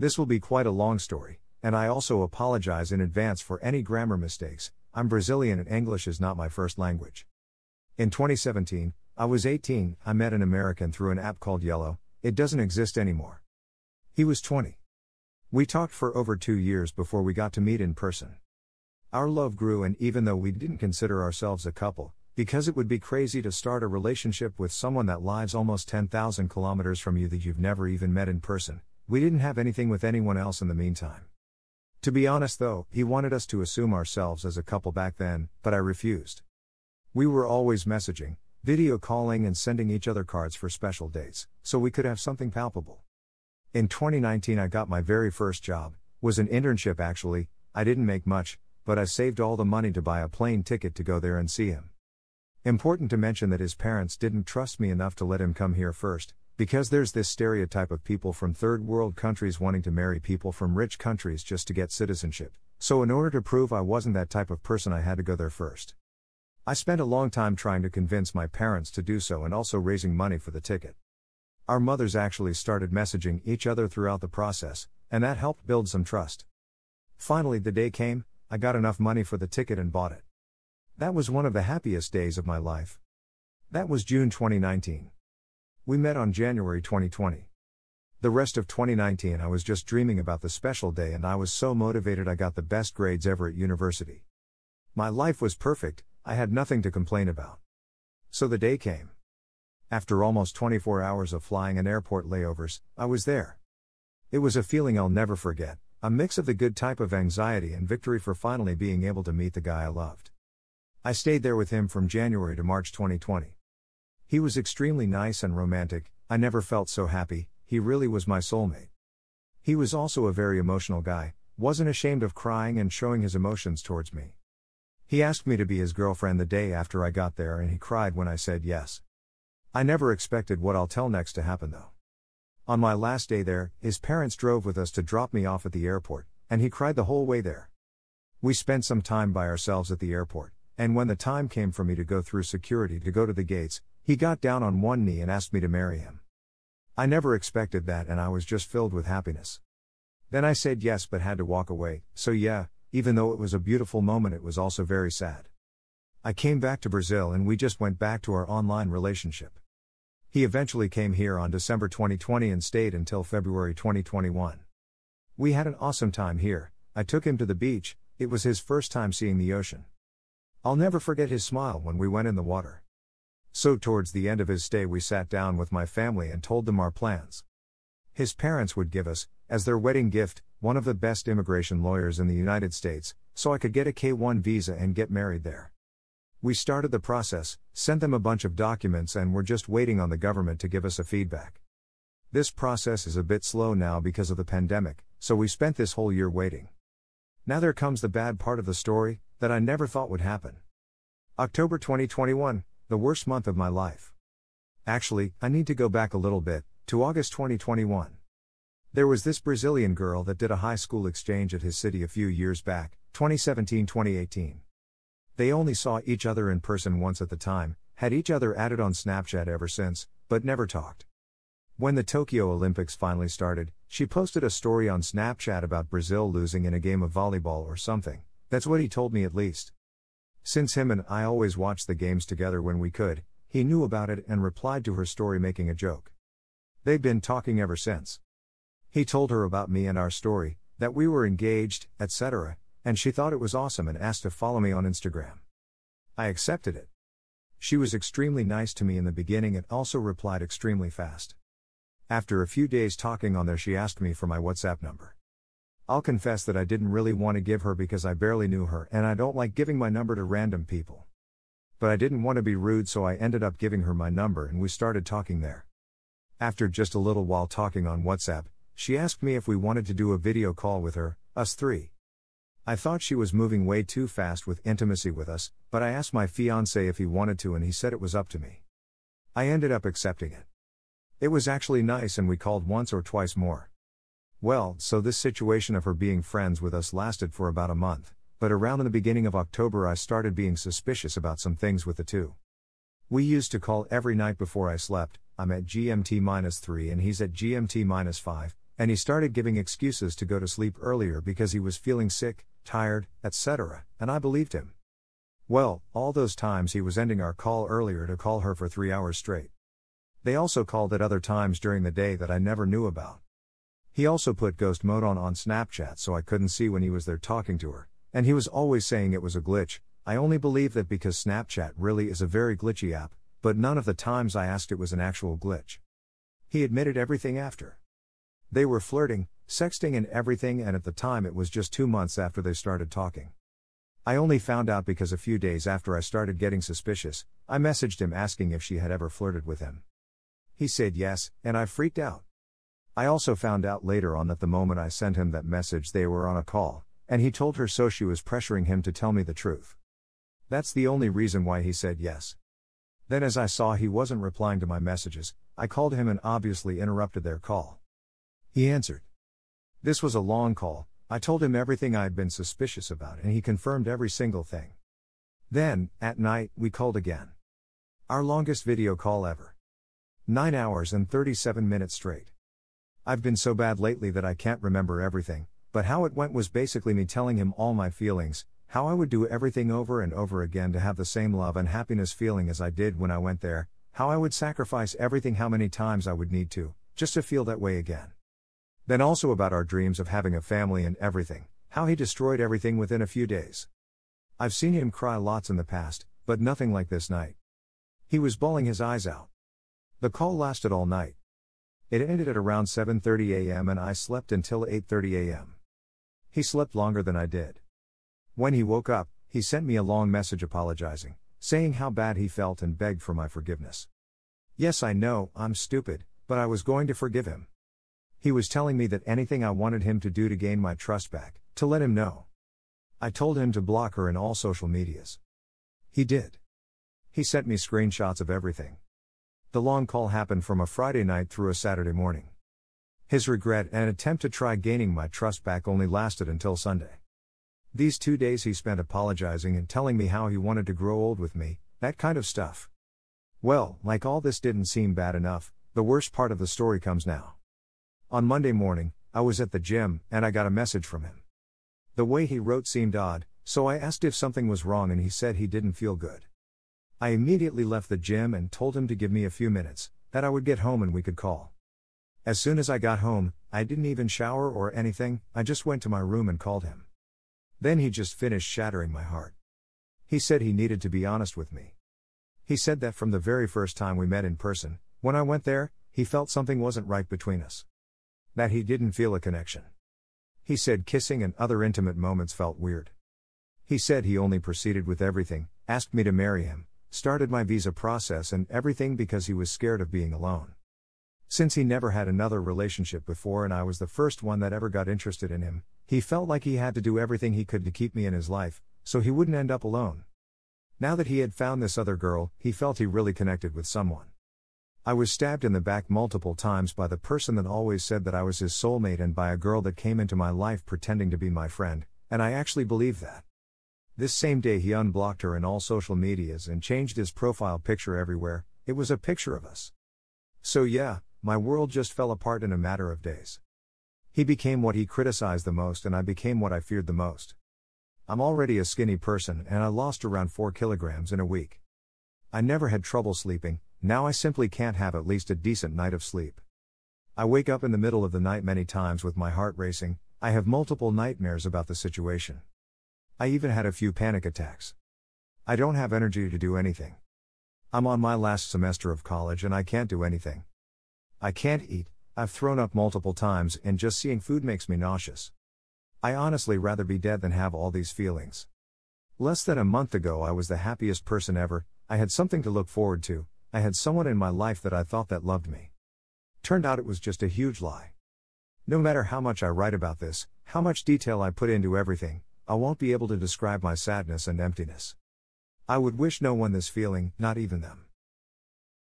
This will be quite a long story, and I also apologize in advance for any grammar mistakes. I'm Brazilian and English is not my first language. In 2017, I was 18, I met an American through an app called Yellow, it doesn't exist anymore. He was 20. We talked for over two years before we got to meet in person. Our love grew, and even though we didn't consider ourselves a couple, because it would be crazy to start a relationship with someone that lives almost 10,000 kilometers from you that you've never even met in person, we didn't have anything with anyone else in the meantime. To be honest though, he wanted us to assume ourselves as a couple back then, but I refused. We were always messaging, video calling, and sending each other cards for special dates, so we could have something palpable. In 2019, I got my very first job, was an internship actually, I didn't make much, but I saved all the money to buy a plane ticket to go there and see him. Important to mention that his parents didn't trust me enough to let him come here first, because there's this stereotype of people from third world countries wanting to marry people from rich countries just to get citizenship. So, in order to prove I wasn't that type of person, I had to go there first. I spent a long time trying to convince my parents to do so and also raising money for the ticket. Our mothers actually started messaging each other throughout the process, and that helped build some trust. Finally, the day came, I got enough money for the ticket and bought it. That was one of the happiest days of my life. That was June 2019. We met on January 2020. The rest of 2019 I was just dreaming about the special day and I was so motivated I got the best grades ever at university. My life was perfect, I had nothing to complain about. So the day came. After almost 24 hours of flying and airport layovers, I was there. It was a feeling I'll never forget, a mix of the good type of anxiety and victory for finally being able to meet the guy I loved. I stayed there with him from January to March 2020. He was extremely nice and romantic, I never felt so happy, he really was my soulmate. He was also a very emotional guy, wasn't ashamed of crying and showing his emotions towards me. He asked me to be his girlfriend the day after I got there and he cried when I said yes. I never expected what I'll tell next to happen though. On my last day there, his parents drove with us to drop me off at the airport, and he cried the whole way there. We spent some time by ourselves at the airport, and when the time came for me to go through security to go to the gates, he got down on one knee and asked me to marry him. I never expected that and I was just filled with happiness. Then I said yes but had to walk away, so yeah, even though it was a beautiful moment, it was also very sad. I came back to Brazil and we just went back to our online relationship. He eventually came here on December 2020 and stayed until February 2021. We had an awesome time here, I took him to the beach, it was his first time seeing the ocean. I'll never forget his smile when we went in the water. So, towards the end of his stay, we sat down with my family and told them our plans. His parents would give us, as their wedding gift, one of the best immigration lawyers in the United States, so I could get a K 1 visa and get married there. We started the process, sent them a bunch of documents, and we're just waiting on the government to give us a feedback. This process is a bit slow now because of the pandemic, so we spent this whole year waiting. Now there comes the bad part of the story that I never thought would happen. October 2021, the worst month of my life. Actually, I need to go back a little bit, to August 2021. There was this Brazilian girl that did a high school exchange at his city a few years back, 2017 2018. They only saw each other in person once at the time, had each other added on Snapchat ever since, but never talked. When the Tokyo Olympics finally started, she posted a story on Snapchat about Brazil losing in a game of volleyball or something. That's what he told me at least. Since him and I always watched the games together when we could, he knew about it and replied to her story making a joke. They've been talking ever since. He told her about me and our story, that we were engaged, etc., and she thought it was awesome and asked to follow me on Instagram. I accepted it. She was extremely nice to me in the beginning and also replied extremely fast. After a few days talking on there, she asked me for my WhatsApp number. I'll confess that I didn't really want to give her because I barely knew her and I don't like giving my number to random people. But I didn't want to be rude, so I ended up giving her my number and we started talking there. After just a little while talking on WhatsApp, she asked me if we wanted to do a video call with her, us three. I thought she was moving way too fast with intimacy with us, but I asked my fiance if he wanted to and he said it was up to me. I ended up accepting it. It was actually nice and we called once or twice more. Well, so this situation of her being friends with us lasted for about a month, but around in the beginning of October I started being suspicious about some things with the two. We used to call every night before I slept, I'm at GMT minus 3 and he's at GMT minus 5, and he started giving excuses to go to sleep earlier because he was feeling sick, tired, etc., and I believed him. Well, all those times he was ending our call earlier to call her for three hours straight. They also called at other times during the day that I never knew about. He also put ghost mode on on Snapchat so I couldn't see when he was there talking to her, and he was always saying it was a glitch. I only believe that because Snapchat really is a very glitchy app, but none of the times I asked it was an actual glitch. He admitted everything after. They were flirting, sexting, and everything, and at the time it was just two months after they started talking. I only found out because a few days after I started getting suspicious, I messaged him asking if she had ever flirted with him. He said yes, and I freaked out. I also found out later on that the moment I sent him that message, they were on a call, and he told her so she was pressuring him to tell me the truth. That's the only reason why he said yes. Then, as I saw he wasn't replying to my messages, I called him and obviously interrupted their call. He answered. This was a long call, I told him everything I had been suspicious about and he confirmed every single thing. Then, at night, we called again. Our longest video call ever. 9 hours and 37 minutes straight. I've been so bad lately that I can't remember everything, but how it went was basically me telling him all my feelings, how I would do everything over and over again to have the same love and happiness feeling as I did when I went there, how I would sacrifice everything, how many times I would need to, just to feel that way again. Then also about our dreams of having a family and everything, how he destroyed everything within a few days. I've seen him cry lots in the past, but nothing like this night. He was bawling his eyes out. The call lasted all night. It ended at around 7:30 a.m. and I slept until 8:30 a.m. He slept longer than I did. When he woke up, he sent me a long message apologizing, saying how bad he felt and begged for my forgiveness. Yes, I know, I'm stupid, but I was going to forgive him. He was telling me that anything I wanted him to do to gain my trust back, to let him know. I told him to block her in all social medias. He did. He sent me screenshots of everything. The long call happened from a Friday night through a Saturday morning. His regret and attempt to try gaining my trust back only lasted until Sunday. These two days he spent apologizing and telling me how he wanted to grow old with me, that kind of stuff. Well, like all this didn't seem bad enough, the worst part of the story comes now. On Monday morning, I was at the gym, and I got a message from him. The way he wrote seemed odd, so I asked if something was wrong, and he said he didn't feel good. I immediately left the gym and told him to give me a few minutes, that I would get home and we could call. As soon as I got home, I didn't even shower or anything, I just went to my room and called him. Then he just finished shattering my heart. He said he needed to be honest with me. He said that from the very first time we met in person, when I went there, he felt something wasn't right between us. That he didn't feel a connection. He said kissing and other intimate moments felt weird. He said he only proceeded with everything, asked me to marry him, started my visa process and everything because he was scared of being alone. Since he never had another relationship before and I was the first one that ever got interested in him, he felt like he had to do everything he could to keep me in his life, so he wouldn't end up alone. Now that he had found this other girl, he felt he really connected with someone. I was stabbed in the back multiple times by the person that always said that I was his soulmate and by a girl that came into my life pretending to be my friend, and I actually believed that. This same day he unblocked her in all social medias and changed his profile picture everywhere, it was a picture of us. So yeah, my world just fell apart in a matter of days. He became what he criticized the most, and I became what I feared the most. I'm already a skinny person, and I lost around 4 kilograms in a week. I never had trouble sleeping, now I simply can't have at least a decent night of sleep. I wake up in the middle of the night many times with my heart racing, I have multiple nightmares about the situation. I even had a few panic attacks. I don't have energy to do anything. I'm on my last semester of college and I can't do anything. I can't eat, I've thrown up multiple times, and just seeing food makes me nauseous. I honestly rather be dead than have all these feelings. Less than a month ago, I was the happiest person ever, I had something to look forward to, I had someone in my life that I thought that loved me. Turned out it was just a huge lie. No matter how much I write about this, how much detail I put into everything, I won't be able to describe my sadness and emptiness. I would wish no one this feeling, not even them.